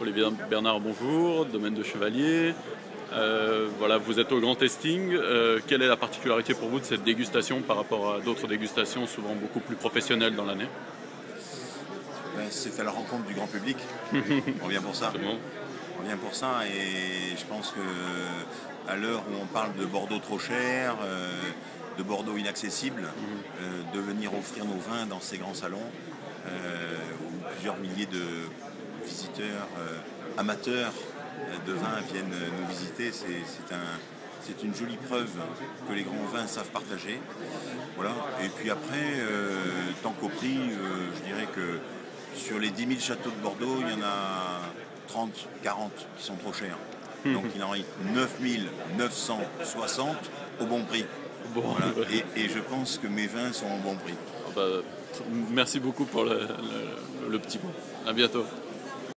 Olivier Bernard, bonjour, domaine de Chevalier. Euh, voilà, vous êtes au grand testing. Euh, quelle est la particularité pour vous de cette dégustation par rapport à d'autres dégustations souvent beaucoup plus professionnelles dans l'année? Ben, C'est à la rencontre du grand public. on vient pour ça. On vient pour ça et je pense que à l'heure où on parle de Bordeaux trop cher, euh, de Bordeaux inaccessible, mhm. de venir offrir nos vins dans ces grands salons où plusieurs milliers de visiteurs amateurs de vins viennent nous visiter, c'est une jolie preuve que les grands vins savent partager. Voilà. Et puis après, euh, tant qu'au prix, euh, je dirais que sur les 10 000 châteaux de Bordeaux, il y en a 30, 40 qui sont trop chers. Hmm. Donc il en reste 9 960 au bon prix. Et, je pense que mes vins sont au bon prix. Ah bah, merci beaucoup pour le, le petit mot. À bientôt.